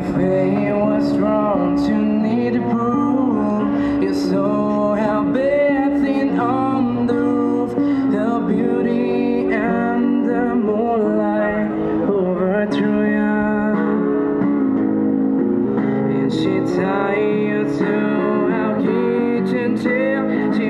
if they was wrong to need to prove you saw how everything thing on the roof the beauty and the moonlight overthrew you and she tied you to our kitchen chair. She